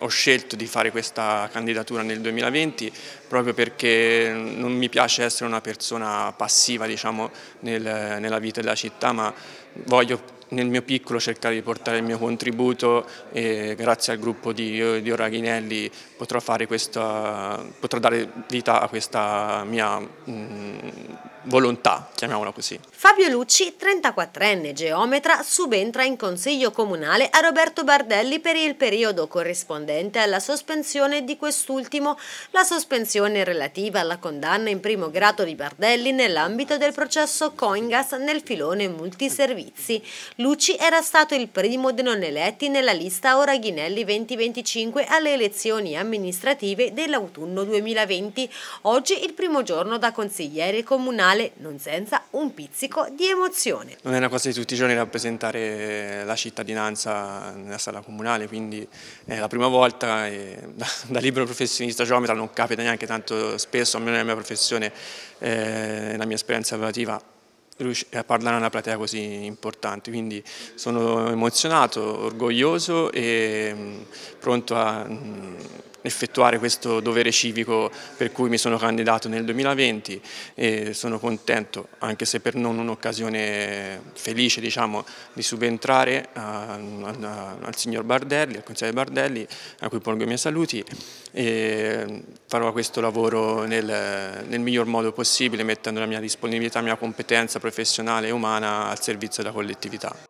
Ho scelto di fare questa candidatura nel 2020 proprio perché non mi piace essere una persona passiva diciamo, nel, nella vita della città, ma voglio nel mio piccolo cercare di portare il mio contributo e grazie al gruppo di, di Oraghinelli potrò, questa, potrò, dare vita a questa mia mh, volontà, chiamiamola così. Fabio Lucci, 34enne geometra, subentra in consiglio comunale a Roberto Bardelli per il periodo corrispondente alla sospensione di quest'ultimo, la sospensione relativa alla condanna in primo grado di Bardelli nell'ambito del processo Coingas nel filone multiservizi. Lucci era stato il primo dei non eletti nella lista Oraghinelli 2025 alle elezioni amministrative dell'autunno 2020. Oggi il primo giorno da consigliere comunale, non senza un pizzico di emozione. Non è una cosa di tutti i giorni rappresentare la cittadinanza nella sala comunale, quindi è la prima volta e da, da libero professionista geometra non capita neanche tanto spesso, almeno nella mia professione, eh, nella mia esperienza lavorativa a parlare a una platea così importante, quindi sono emozionato, orgoglioso e mm, pronto a mm, effettuare questo dovere civico per cui mi sono candidato nel 2020 e sono contento, anche se per non un'occasione felice diciamo, di subentrare a, a, al signor Bardelli, al consigliere Bardelli, a cui pongo i miei saluti e farò questo lavoro nel, nel miglior modo possibile mettendo la mia disponibilità, la mia competenza professionale e umana al servizio della collettività.